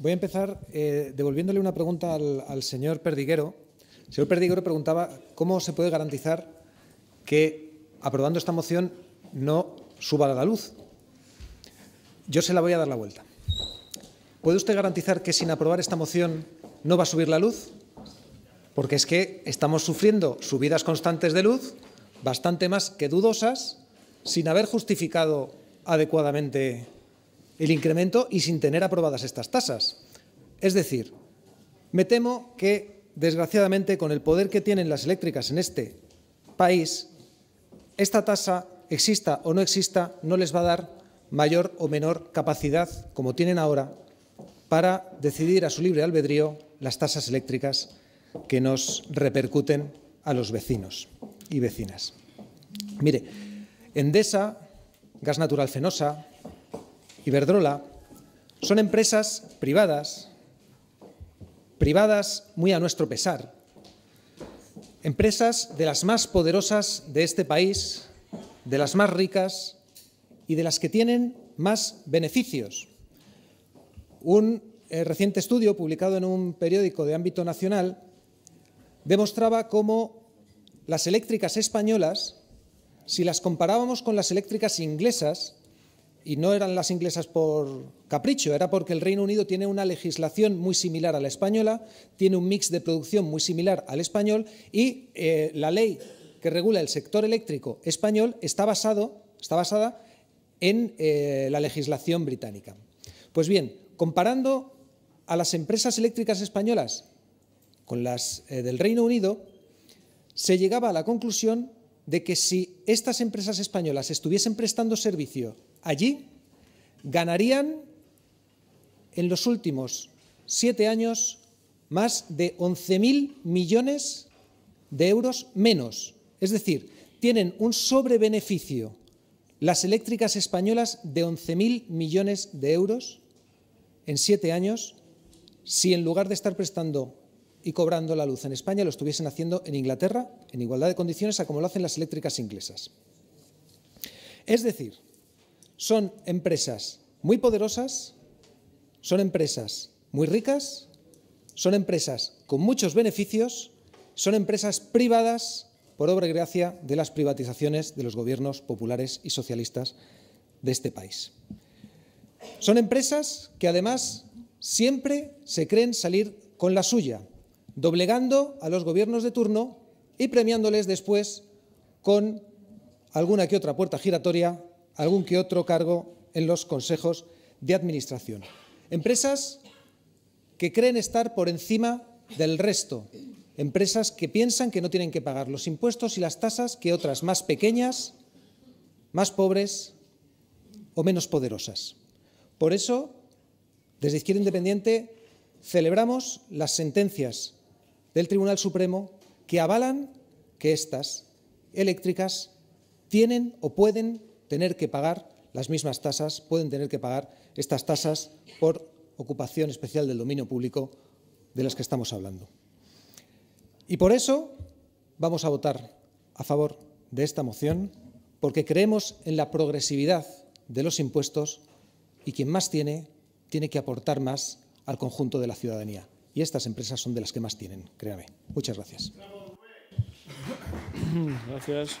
voy a empezar eh, devolviéndole una pregunta al, señor Perdiguero. El señor Perdiguero preguntaba cómo se puede garantizar que, aprobando esta moción, no suba la luz. Yo se la voy a dar la vuelta. ¿Puede usted garantizar que sin aprobar esta moción no va a subir la luz? Porque es que estamos sufriendo subidas constantes de luz, bastante más que dudosas, sin haber justificado adecuadamente el incremento y sin tener aprobadas estas tasas. Es decir, me temo que, desgraciadamente, con el poder que tienen las eléctricas en este país, esta tasa, exista o no exista, no les va a dar mayor o menor capacidad, como tienen ahora, para decidir a su libre albedrío las tasas eléctricas que nos repercuten a los vecinos y vecinas. Mire, Endesa, Gas Natural Fenosa, Iberdrola son empresas privadas, privadas muy a nuestro pesar, empresas de las más poderosas de este país, de las más ricas y de las que tienen más beneficios. Un eh, reciente estudio publicado en un periódico de ámbito nacional demostraba cómo las eléctricas españolas, si las comparábamos con las eléctricas inglesas, y no eran las inglesas por capricho, era porque el Reino Unido tiene una legislación muy similar a la española, tiene un mix de producción muy similar al español y eh, la ley que regula el sector eléctrico español está, basado, está basada en eh, la legislación británica. Pues bien, comparando a las empresas eléctricas españolas con las eh, del Reino Unido, se llegaba a la conclusión de que si estas empresas españolas estuviesen prestando servicio allí, ganarían en los últimos siete años más de 11.000 millones de euros menos. Es decir, tienen un sobrebeneficio las eléctricas españolas de 11.000 millones de euros en siete años si en lugar de estar prestando y cobrando la luz en España lo estuviesen haciendo en Inglaterra en igualdad de condiciones a como lo hacen las eléctricas inglesas. Es decir, son empresas muy poderosas, son empresas muy ricas, son empresas con muchos beneficios, son empresas privadas por obra y gracia de las privatizaciones de los gobiernos populares y socialistas de este país. Son empresas que además siempre se creen salir con la suya, doblegando a los gobiernos de turno y premiándoles después con alguna que otra puerta giratoria, algún que otro cargo en los consejos de administración. Empresas que creen estar por encima del resto, empresas que piensan que no tienen que pagar los impuestos y las tasas que otras más pequeñas, más pobres o menos poderosas. Por eso, desde Izquierda Independiente celebramos las sentencias del Tribunal Supremo que avalan que estas eléctricas tienen o pueden tener que pagar las mismas tasas, pueden tener que pagar estas tasas por ocupación especial del dominio público de las que estamos hablando. Y por eso vamos a votar a favor de esta moción, porque creemos en la progresividad de los impuestos y quien más tiene, tiene que aportar más al conjunto de la ciudadanía y estas empresas son de las que más tienen, créame. Muchas gracias. Gracias.